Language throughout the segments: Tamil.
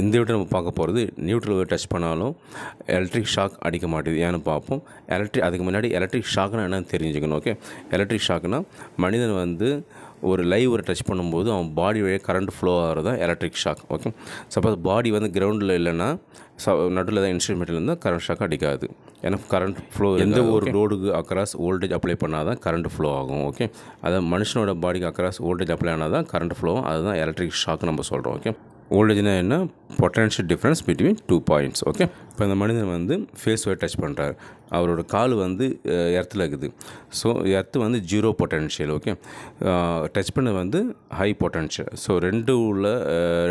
இந்த வீட்டில் நம்ம பார்க்க போகிறது நியூட்ரல் டச் பண்ணாலும் எலக்ட்ரிக் ஷாக் அடிக்க மாட்டேது. ஏன்னு பார்ப்போம். எலக்ட்ரிக் அதுக்கு முன்னாடி எலக்ட்ரிக் ஷாக்னா என்னன்னு தெரிஞ்சுக்கணும் ஓகே எலக்ட்ரிக் ஷாக்னா மனிதன் வந்து ஒரு லைவ் ஒரு டச் பண்ணும்போது அவன் பாடி வழியாக கரண்ட் ஃப்ளோ ஆகிறது தான் electric shock okay suppose body வந்து கிரவுண்டில் இல்லைன்னா ச நடுவில் தான் இன்ஸ்ட்ருமெண்ட்டில் இருந்தால் கரண்ட் ஷாக் அடிக்காது. ஏன்னா கரண்ட் ஃப்ளோ எந்த ஒரு லோடுக்கு அக்ராஸ் வோல்டேஜ் அப்ளை பண்ணால் தான் கரண்ட் ஃப்ளோ ஆகும். ஓகே அதாவது மனுஷனோட பாடிக்கு அக்ராஸ் வோல்டேஜ் அப்ளை ஆனால் தான் கரண்ட் ஃப்ளோ அதுதான் எலக்ட்ரிக் ஷாக் நம்ம சொல்கிறோம் ஓகே வோல்டேஜ்னா என்ன? Potential difference between two points okay இப்போ இந்த மனிதன் வந்து ஃபேஸ் வே டச் பண்ணுறாரு அவரோட கால் வந்து எர்த்தில் இருக்குது. ஸோ எர்த்து வந்து ஜீரோ பொட்டன்ஷியல் ஓகே? டச் பண்ண வந்து ஹை பொட்டன்ஷியல். ஸோ ரெண்டு உள்ள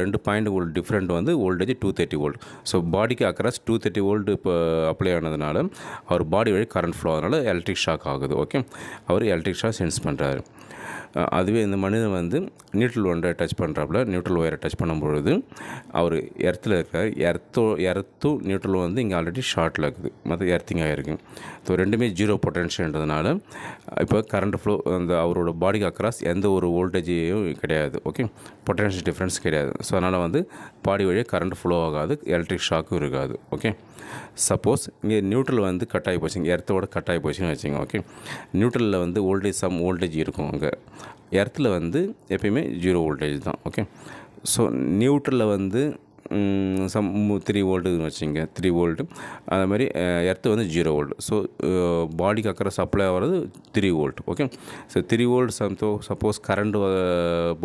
ரெண்டு பாயிண்ட் உள்ள டிஃப்ரெண்ட் வந்து voltage two thirty volt. So பாடிக்கு அக்ராஸ் டூ தேர்ட்டி வோல்ட் இப்போ அப்ளை ஆனதுனால அவர் பாடி வழி கரண்ட் ஃப்ளோ அதனால் எலக்ட்ரிக் ஷாக் ஆகுது ஓகே? அவர் எலக்ட்ரிக் ஷாக் சென்ஸ் பண்ணுறாரு அதுவே இந்த மனிதன் வந்து நியூட்ரல் ஒன்றை டச் பண்ணுறாப்புல நியூட்ரல் ஒயரை டச் பண்ணும்பொழுது அவர் எர்த்தில் இருக்கார். எர்த்தோ எர்த்தும் நியூட்ரலும் வந்து இங்கே ஆல்ரெடி ஷார்ட்டில் இருக்குது. மற்ற எர்த்திங் ஆகிருக்கு ஸோ ரெண்டுமே ஜீரோ பொட்டன்ஷியல்ன்றதுனால இப்போ கரண்ட் ஃப்ளோ அந்த அவரோட பாடிக்கு அக்ராஸ் எந்த ஒரு வோல்டேஜையும் கிடையாது. ஓகே பொட்டன்ஷியல் டிஃப்ரென்ஸ் கிடையாது. ஸோ அதனால் வந்து பாடி வழியாக கரண்ட் ஃப்ளோ ஆகாது எலக்ட்ரிக் ஷாக்கும் இருக்காது. ஓகே சப்போஸ் இங்கே நியூட்ரல் வந்து கட் ஆகி போச்சுங்க எர்த்தோட கட் ஆகி போச்சுன்னு வச்சுங்க ஓகே நியூட்ரலில் வந்து வோல்டேஜ் சம் வோல்டேஜ் இருக்கும் அங்கே. எர்த்தில் வந்து எப்பயுமே ஜீரோ வோல்டேஜ் தான். ஓகே ஸோ நியூட்ரலில் வந்து சம் த்ரீ வோல்ட்டுன்னு வச்சுங்க த்ரீ வோல்ட்டு அது மாதிரி எர்த்து வந்து ஜீரோ வோல்ட் ஸோ பாடிக்கு அக்கறை சப்ளை ஆகிறது three volt okay so three volt சம்தோ suppose current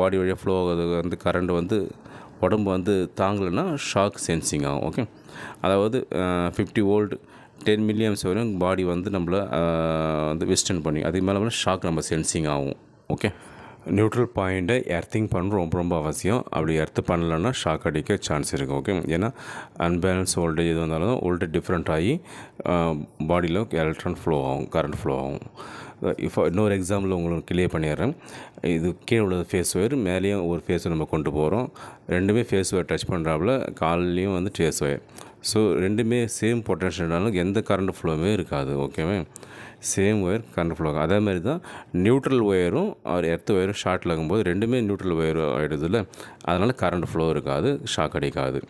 body வழியாக ஃப்ளோ ஆகுது வந்து கரண்ட் வந்து உடம்பு வந்து தாங்கலைன்னா ஷாக் சென்சிங் ஆகும். ஓகே அதாவது ஃபிஃப்டி வோல்ட் டென் மில்லியம்ஸ் வரையும் பாடி வந்து நம்மளை வந்து வெஸ்டர்ன் பண்ணி அதுக்கு மேலே வந்து ஷாக் நம்ம சென்சிங் ஆகும். ஓகே நியூட்ரல் பாயிண்ட்டை எர்த்திங் பண்ணுறது ரொம்ப ரொம்ப அவசியம். அப்படி எர்த்து பண்ணலைன்னா ஷாக் அடிக்க சான்ஸ் இருக்குது ஓகே ஏன்னா அன்பேலன்ஸ் வோல்டேஜ் எது வந்தாலும் வோல்டேஜ் டிஃப்ரெண்ட் ஆகி பாடியில் எலக்ட்ரான் ஃப்ளோ ஆகும் கரண்ட் ஃப்ளோ ஆகும். இப்போ இன்னொரு எக்ஸாம்பிள் உங்களுக்கு கிளியர் பண்ணிடுறேன். இது கீழே உள்ள ஃபேஸ் ஒயர் மேலேயும் ஒரு ஃபேஸ் நம்ம கொண்டு போகிறோம் ரெண்டுமே ஃபேஸ் ஒயர் டச் பண்ணுறாப்புல கால்லையும் வந்து ஃபேஸ் ஒயர் ஸோ ரெண்டுமே சேம் பொட்டன்ஷியல்னாலும் எந்த கரண்ட் ஃப்ளோவுமே இருக்காது ஓகேவா சேம் ஒயர் கரண்ட் ஃப்ளோ அதே மாதிரி தான் நியூட்ரல் ஒயரும் அவர் எர்த் ஒயரும் ஷார்ட்டில் ஆகும்போது ரெண்டுமே நியூட்ரல் ஒயர் ஆகிடுதுல்ல அதனால் கரண்ட் ஃப்ளோ இருக்காது ஷாக் அடிக்காது.